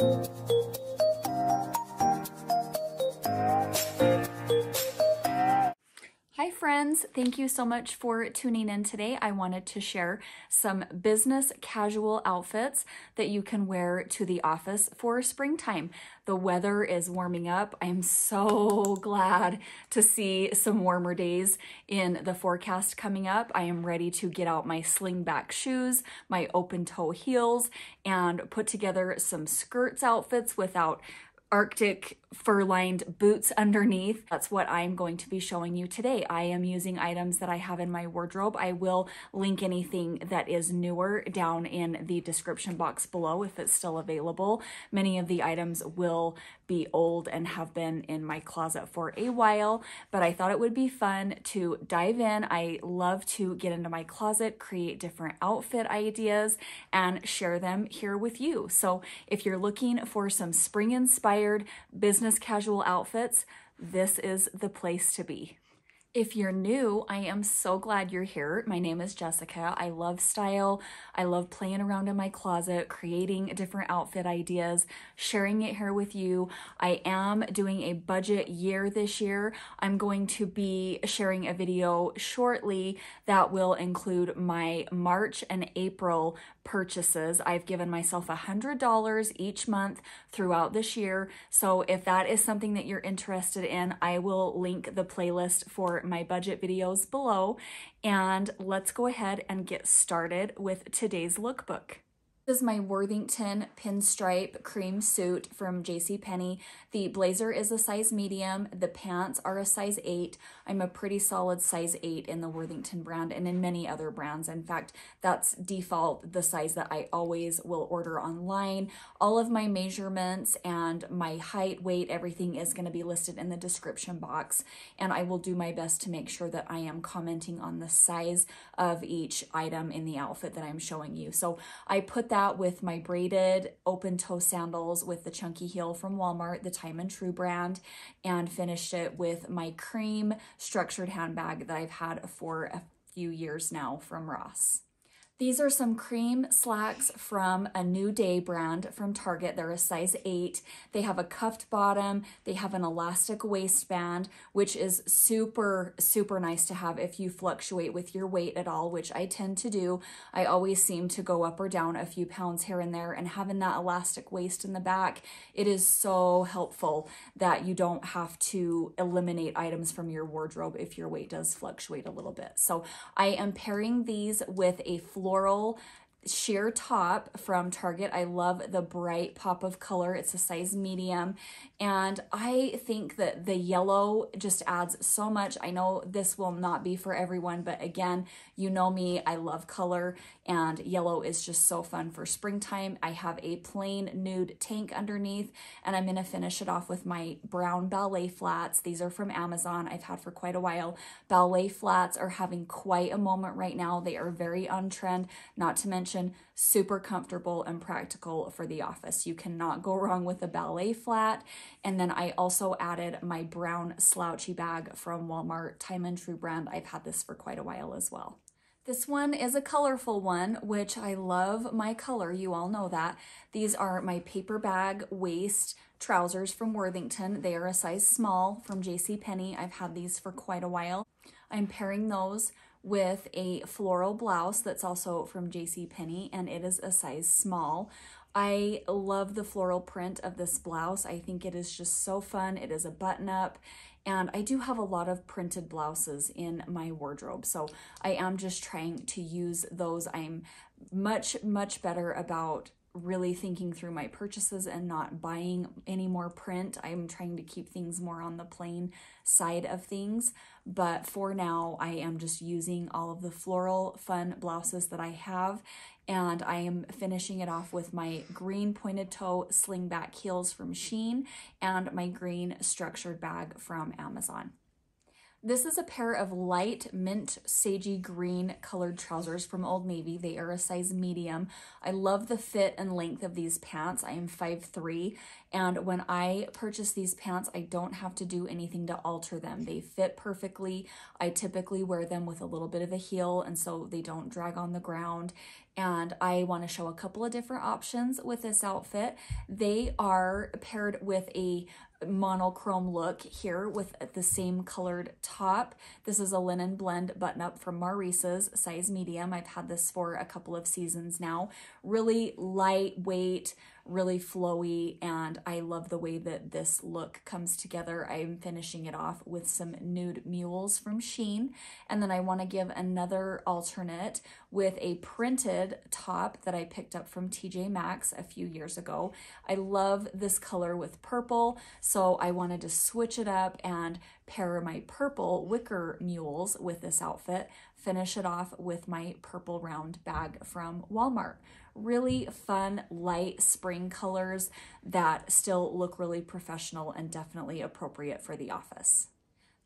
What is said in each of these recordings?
Hi friends, thank you so much for tuning in today. I wanted to share some business casual outfits that you can wear to the office for springtime. The weather is warming up. I'm so glad to see some warmer days in the forecast coming up. I am ready to get out my slingback shoes, my open toe heels, and put together some skirts outfits without Arctic fur-lined boots underneath. That's what I'm going to be showing you today. I am using items that I have in my wardrobe. I will link anything that is newer down in the description box below if it's still available. Many of the items will be old and have been in my closet for a while, but I thought it would be fun to dive in. I love to get into my closet, create different outfit ideas, and share them here with you. So if you're looking for some spring inspired business casual outfits, this is the place to be. If you're new, I am so glad you're here. My name is Jessica. I love style. I love playing around in my closet, creating different outfit ideas, sharing it here with you. I am doing a budget year this year. I'm going to be sharing a video shortly that will include my March and April purchases. I've given myself $100 each month throughout this year. So if that is something that you're interested in, I will link the playlist for my budget videos below. And let's go ahead and get started with today's lookbook. This is my Worthington pinstripe cream suit from JCPenney. The blazer is a size medium. The pants are a size 8. I'm a pretty solid size 8 in the Worthington brand and in many other brands. In fact, that's default the size that I always will order online. All of my measurements and my height, weight, everything is going to be listed in the description box. And I will do my best to make sure that I am commenting on the size of each item in the outfit that I'm showing you. So I put that that with my braided open toe sandals with the chunky heel from Walmart, the Time and Tru brand, and finished it with my cream structured handbag that I've had for a few years now from Ross. These are some cream slacks from a New Day brand from Target. They're a size 8. They have a cuffed bottom. They have an elastic waistband, which is super, super nice to have if you fluctuate with your weight at all, which I tend to do. I always seem to go up or down a few pounds here and there, and having that elastic waist in the back, it is so helpful that you don't have to eliminate items from your wardrobe if your weight does fluctuate a little bit. So I am pairing these with a floral sheer top from Target. I love the bright pop of color. It's a size medium. And I think that the yellow just adds so much. I know this will not be for everyone, but again, you know me, I love color and yellow is just so fun for springtime. I have a plain nude tank underneath and I'm gonna finish it off with my brown ballet flats. These are from Amazon, I've had for quite a while. Ballet flats are having quite a moment right now. They are very on trend, not to mention super comfortable and practical for the office. You cannot go wrong with a ballet flat. And then I also added my brown slouchy bag from Walmart, Time and Tru brand. I've had this for quite a while as well. This one is a colorful one, which I love my color. You all know that. These are my paper bag waist trousers from Worthington. They are a size small from JCPenney. I've had these for quite a while. I'm pairing those with a floral blouse that's also from JCPenney and it is a size small. I love the floral print of this blouse. I think it is just so fun. It is a button up and I do have a lot of printed blouses in my wardrobe. So I am just trying to use those. I'm much, much better about really thinking through my purchases and not buying any more print. I'm trying to keep things more on the plain side of things. But for now, I am just using all of the floral fun blouses that I have. And I am finishing it off with my green pointed toe slingback heels from Shein and my green structured bag from Amazon. This is a pair of light mint sagey green colored trousers from Old Navy. They are a size medium. I love the fit and length of these pants. I am 5'3", and when I purchase these pants, I don't have to do anything to alter them. They fit perfectly. I typically wear them with a little bit of a heel, and so they don't drag on the ground. and I want to show a couple of different options with this outfit. They are paired with a monochrome look here with the same colored top. This is a linen blend button up from Maurices size medium. I've had this for a couple of seasons now. Really lightweight, really flowy, and I love the way that this look comes together. I'm finishing it off with some nude mules from Shein, and then I want to give another alternate with a printed top that I picked up from TJ Maxx a few years ago. I love this color with purple, so I wanted to switch it up and pair my purple wicker mules with this outfit, finish it off with my purple round bag from Walmart. Really fun, light spring colors that still look really professional and definitely appropriate for the office.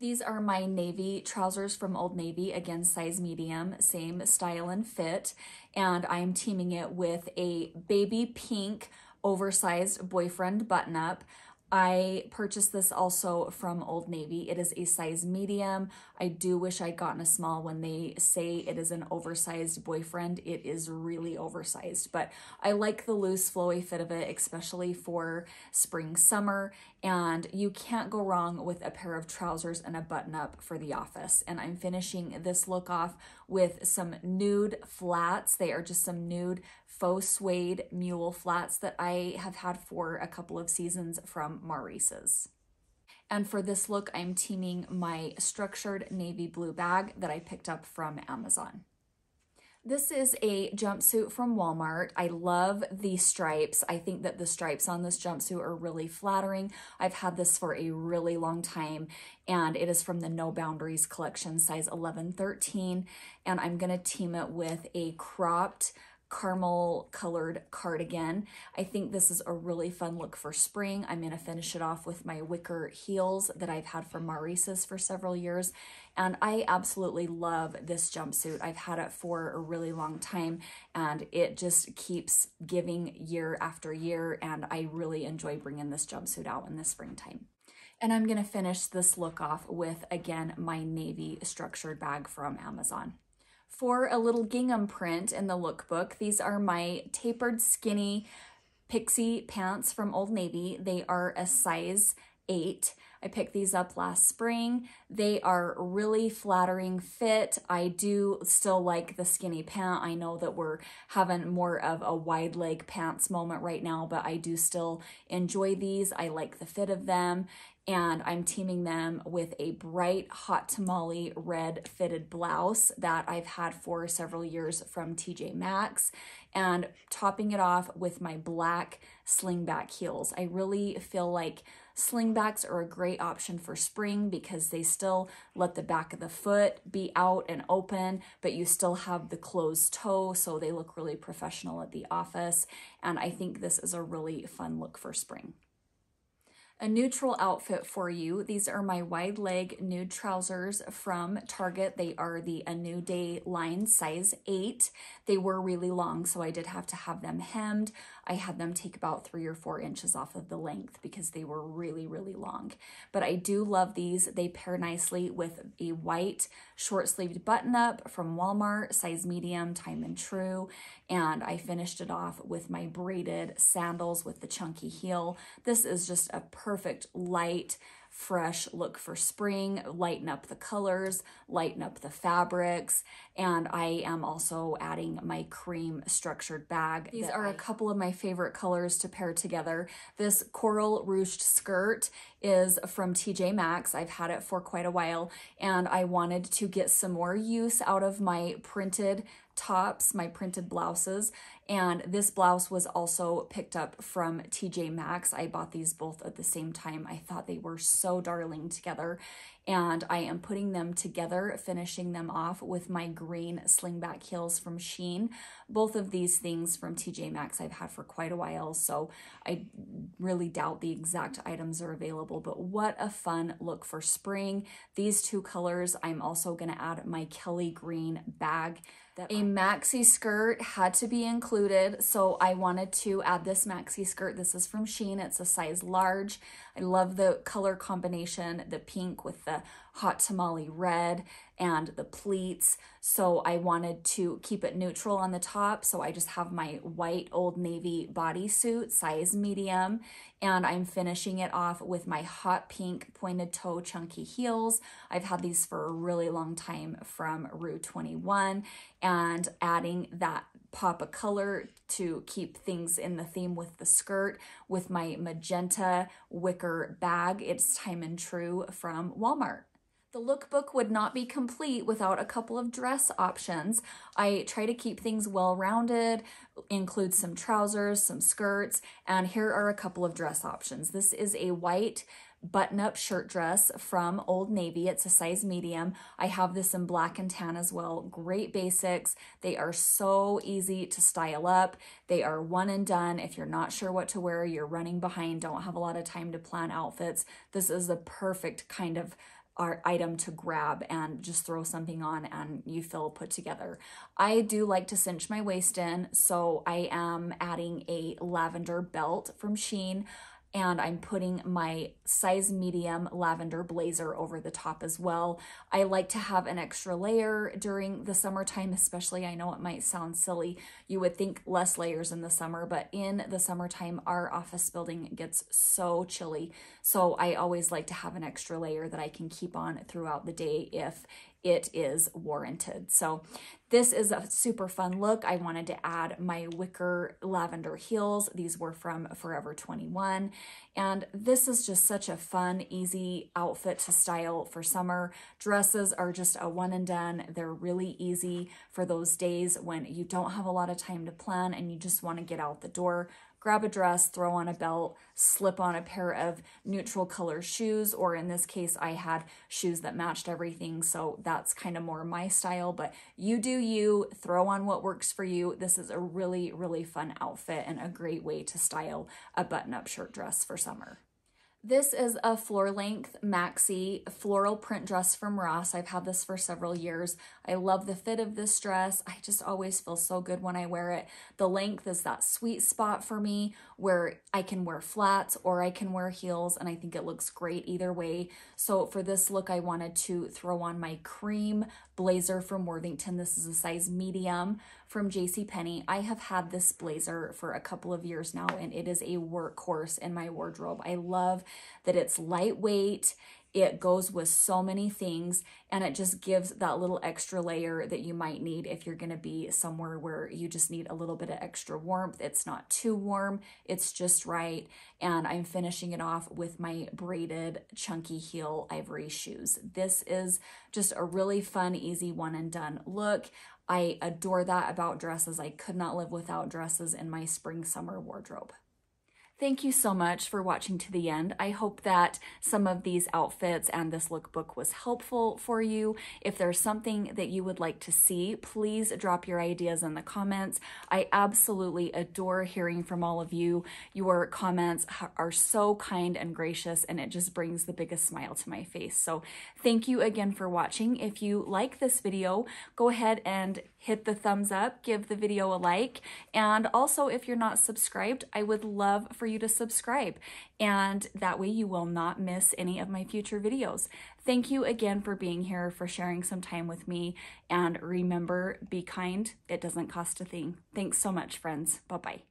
These are my navy trousers from Old Navy, again, size medium, same style and fit. And I'm teaming it with a baby pink oversized boyfriend button up. I purchased this also from Old Navy. It is a size medium. I do wish I'd gotten a small when they say it is an oversized boyfriend. It is really oversized, but I like the loose flowy fit of it, especially for spring, summer. And you can't go wrong with a pair of trousers and a button up for the office. And I'm finishing this look off with some nude flats. They are just some nude faux suede mule flats that I have had for a couple of seasons from Maurices. And for this look, I'm teaming my structured navy blue bag that I picked up from Amazon. This is a jumpsuit from Walmart. I love the stripes. I think that the stripes on this jumpsuit are really flattering. I've had this for a really long time and it is from the No Boundaries collection, size 11, 13. And I'm gonna team it with a cropped caramel colored cardigan. I think this is a really fun look for spring. I'm going to finish it off with my wicker heels that I've had from Maurices for several years. And I absolutely love this jumpsuit. I've had it for a really long time and it just keeps giving year after year. And I really enjoy bringing this jumpsuit out in the springtime. And I'm going to finish this look off with, again, my navy structured bag from Amazon for a little gingham print in the lookbook. These are my tapered skinny pixie pants from Old Navy. They are a size 8. I picked these up last spring. They are really flattering fit. I do still like the skinny pant. I know that we're having more of a wide leg pants moment right now, but I do still enjoy these. I like the fit of them and I'm teaming them with a bright hot tamale red fitted blouse that I've had for several years from TJ Maxx and topping it off with my black slingback heels. I really feel like slingbacks are a great option for spring because they still let the back of the foot be out and open, but you still have the closed toe, so they look really professional at the office. And I think this is a really fun look for spring a neutral outfit for you. These are my wide leg nude trousers from Target. They are the A New Day line size 8. They were really long, so I did have to have them hemmed. I had them take about three or four inches off of the length because they were really, really long. But I do love these. They pair nicely with a white short-sleeved button-up from Walmart, size medium, Time and Tru. And I finished it off with my braided sandals with the chunky heel. This is just a perfect light, fresh look for spring, lighten up the colors, lighten up the fabrics, and I am also adding my cream structured bag. These are a couple of my favorite colors to pair together. This coral ruched skirt is from TJ Maxx. I've had it for quite a while, and I wanted to get some more use out of my printed tops, my printed blouses, and this blouse was also picked up from TJ Maxx. I bought these both at the same time. I thought they were so darling together, and I am putting them together, finishing them off with my green slingback heels from Shein. Both of these things from TJ Maxx I've had for quite a while, so I really doubt the exact items are available, but what a fun look for spring. These two colors, I'm also gonna add my Kelly green bag a maxi skirt had to be included, so I wanted to add this maxi skirt. This is from Shein. It's a size large. I love the color combination, the pink with the hot tamale red and the pleats. So I wanted to keep it neutral on the top. So I just have my white Old Navy bodysuit, size medium, and I'm finishing it off with my hot pink pointed toe chunky heels. I've had these for a really long time from Rue 21 and adding that pop of color to keep things in the theme with the skirt with my magenta wicker bag. It's Time and Tru from Walmart. The lookbook would not be complete without a couple of dress options. I try to keep things well-rounded, include some trousers, some skirts, and here are a couple of dress options. This is a white button-up shirt dress from Old Navy. It's a size medium. I have this in black and tan as well. Great basics. They are so easy to style up. They are one and done. If you're not sure what to wear, you're running behind, don't have a lot of time to plan outfits, this is the perfect kind of our item to grab and just throw something on and you feel put together. I do like to cinch my waist in, so I am adding a lavender belt from Shein and I'm putting my size medium lavender blazer over the top as well. I like to have an extra layer during the summertime, especially I know it might sound silly. You would think less layers in the summer, but in the summertime, our office building gets so chilly. So I always like to have an extra layer that I can keep on throughout the day if it is warranted. So this is a super fun look. I wanted to add my wicker lavender heels. These were from Forever 21. And this is just such a fun, easy outfit to style for summer. Dresses are just a one and done. They're really easy for those days when you don't have a lot of time to plan and you just want to get out the door grab a dress, throw on a belt, slip on a pair of neutral color shoes, or in this case, I had shoes that matched everything, so that's kind of more my style, but you do you, throw on what works for you. This is a really, really fun outfit and a great way to style a button-up shirt dress for summer. This is a floor length maxi floral print dress from Ross. I've had this for several years. I love the fit of this dress. I just always feel so good when I wear it. The length is that sweet spot for me where I can wear flats or I can wear heels and I think it looks great either way. So for this look, I wanted to throw on my cream blazer from Worthington. This is a size medium from J.C. JCPenney. I have had this blazer for a couple of years now and it is a workhorse in my wardrobe. I love that it's lightweight. It goes with so many things and it just gives that little extra layer that you might need if you're going to be somewhere where you just need a little bit of extra warmth. It's not too warm, it's just right. And I'm finishing it off with my braided chunky heel ivory shoes. This is just a really fun, easy one and done look. I adore that about dresses. I could not live without dresses in my spring summer wardrobe. Thank you so much for watching to the end. I hope that some of these outfits and this lookbook was helpful for you. If there's something that you would like to see, please drop your ideas in the comments. I absolutely adore hearing from all of you. Your comments are so kind and gracious and it just brings the biggest smile to my face. So thank you again for watching. If you like this video, go ahead and hit the thumbs up, give the video a like, and also if you're not subscribed, I would love for you to subscribe, and that way you will not miss any of my future videos. Thank you again for being here, for sharing some time with me, and remember, be kind. It doesn't cost a thing. Thanks so much, friends. Bye-bye.